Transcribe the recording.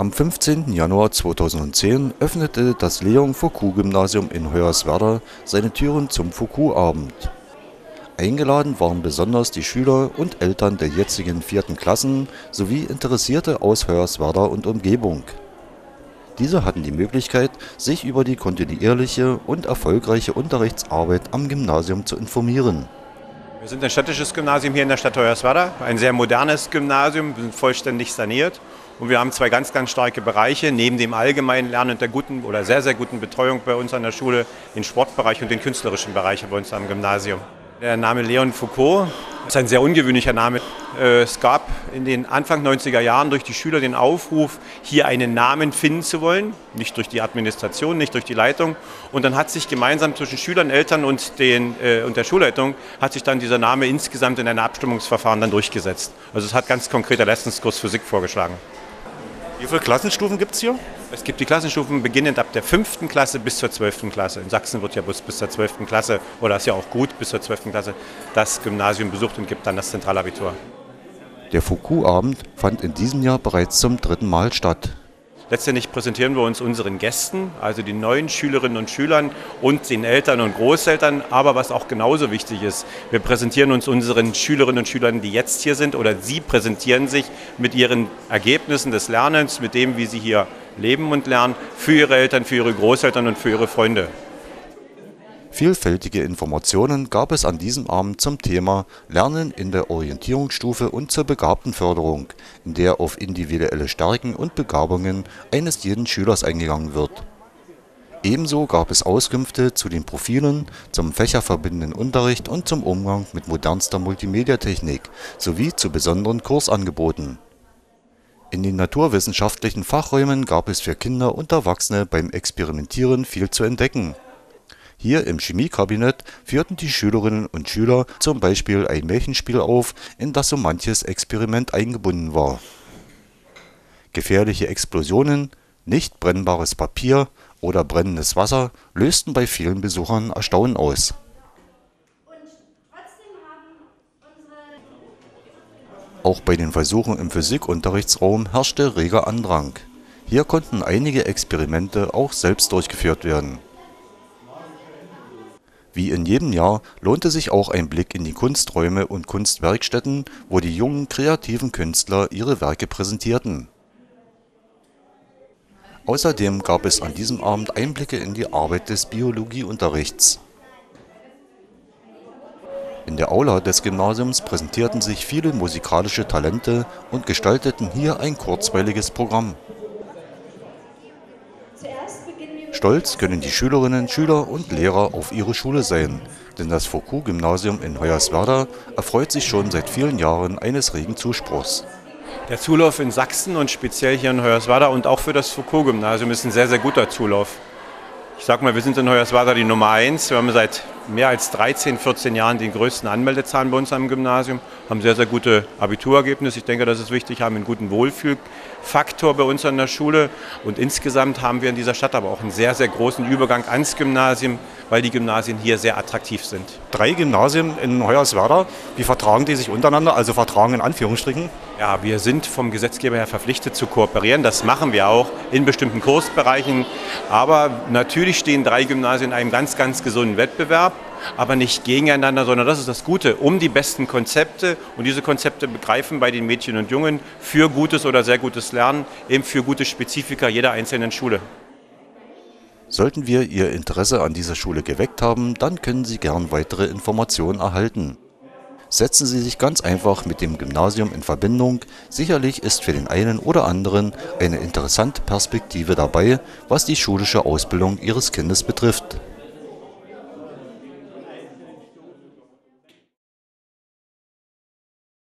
Am 15. Januar 2010 öffnete das Leon-Foucault-Gymnasium in Hoyerswerda seine Türen zum Foucault-Abend. Eingeladen waren besonders die Schüler und Eltern der jetzigen vierten Klassen sowie Interessierte aus Hoyerswerda und Umgebung. Diese hatten die Möglichkeit, sich über die kontinuierliche und erfolgreiche Unterrichtsarbeit am Gymnasium zu informieren. Wir sind ein städtisches Gymnasium hier in der Stadt Hoyerswerda, ein sehr modernes Gymnasium, wir sind vollständig saniert. Und wir haben zwei ganz, ganz starke Bereiche, neben dem allgemeinen Lernen und der guten oder sehr, sehr guten Betreuung bei uns an der Schule, den Sportbereich und den künstlerischen Bereich bei uns am Gymnasium. Der Name Leon Foucault ist ein sehr ungewöhnlicher Name. Äh, es gab in den Anfang 90er Jahren durch die Schüler den Aufruf, hier einen Namen finden zu wollen. Nicht durch die Administration, nicht durch die Leitung. Und dann hat sich gemeinsam zwischen Schülern, Eltern und, den, äh, und der Schulleitung hat sich dann dieser Name insgesamt in einem Abstimmungsverfahren dann durchgesetzt. Also es hat ganz konkret der Leistungskurs Physik vorgeschlagen. Wie viele Klassenstufen gibt es hier? Es gibt die Klassenstufen beginnend ab der 5. Klasse bis zur 12. Klasse. In Sachsen wird ja bis, bis zur 12. Klasse, oder ist ja auch gut, bis zur 12. Klasse das Gymnasium besucht und gibt dann das Zentralabitur. Der Foucault-Abend fand in diesem Jahr bereits zum dritten Mal statt. Letztendlich präsentieren wir uns unseren Gästen, also den neuen Schülerinnen und Schülern und den Eltern und Großeltern. Aber was auch genauso wichtig ist, wir präsentieren uns unseren Schülerinnen und Schülern, die jetzt hier sind, oder sie präsentieren sich mit ihren Ergebnissen des Lernens, mit dem, wie sie hier leben und lernen, für ihre Eltern, für ihre Großeltern und für ihre Freunde. Vielfältige Informationen gab es an diesem Abend zum Thema Lernen in der Orientierungsstufe und zur Begabtenförderung, in der auf individuelle Stärken und Begabungen eines jeden Schülers eingegangen wird. Ebenso gab es Auskünfte zu den Profilen, zum fächerverbindenden Unterricht und zum Umgang mit modernster Multimediatechnik sowie zu besonderen Kursangeboten. In den naturwissenschaftlichen Fachräumen gab es für Kinder und Erwachsene beim Experimentieren viel zu entdecken hier im Chemiekabinett führten die Schülerinnen und Schüler zum Beispiel ein Märchenspiel auf, in das so manches Experiment eingebunden war. Gefährliche Explosionen, nicht brennbares Papier oder brennendes Wasser lösten bei vielen Besuchern Erstaunen aus. Auch bei den Versuchen im Physikunterrichtsraum herrschte reger Andrang. Hier konnten einige Experimente auch selbst durchgeführt werden wie in jedem Jahr lohnte sich auch ein Blick in die Kunsträume und Kunstwerkstätten, wo die jungen kreativen Künstler ihre Werke präsentierten. Außerdem gab es an diesem Abend Einblicke in die Arbeit des Biologieunterrichts. In der Aula des Gymnasiums präsentierten sich viele musikalische Talente und gestalteten hier ein kurzweiliges Programm Stolz können die Schülerinnen, Schüler und Lehrer auf ihre Schule sein, denn das Foucault-Gymnasium in Hoyerswerda erfreut sich schon seit vielen Jahren eines regen Zuspruchs. Der Zulauf in Sachsen und speziell hier in Hoyerswerda und auch für das Foucault-Gymnasium ist ein sehr, sehr guter Zulauf. Ich sag mal, wir sind in Hoyerswerda die Nummer eins. Wir haben seit mehr als 13, 14 Jahren die größten Anmeldezahlen bei uns am Gymnasium, haben sehr, sehr gute Abiturergebnisse. Ich denke, das ist wichtig, haben einen guten Wohlfühlfaktor bei uns an der Schule. Und insgesamt haben wir in dieser Stadt aber auch einen sehr, sehr großen Übergang ans Gymnasium, weil die Gymnasien hier sehr attraktiv sind. Drei Gymnasien in Hoyerswerda, wie vertragen die sich untereinander, also vertragen in Anführungsstrichen? Ja, wir sind vom Gesetzgeber her verpflichtet zu kooperieren. Das machen wir auch in bestimmten Kursbereichen. Aber natürlich stehen drei Gymnasien in einem ganz, ganz gesunden Wettbewerb, aber nicht gegeneinander, sondern das ist das Gute, um die besten Konzepte und diese Konzepte begreifen bei den Mädchen und Jungen für gutes oder sehr gutes Lernen, eben für gute Spezifika jeder einzelnen Schule. Sollten wir Ihr Interesse an dieser Schule geweckt haben, dann können Sie gern weitere Informationen erhalten setzen Sie sich ganz einfach mit dem Gymnasium in Verbindung. Sicherlich ist für den einen oder anderen eine interessante Perspektive dabei, was die schulische Ausbildung Ihres Kindes betrifft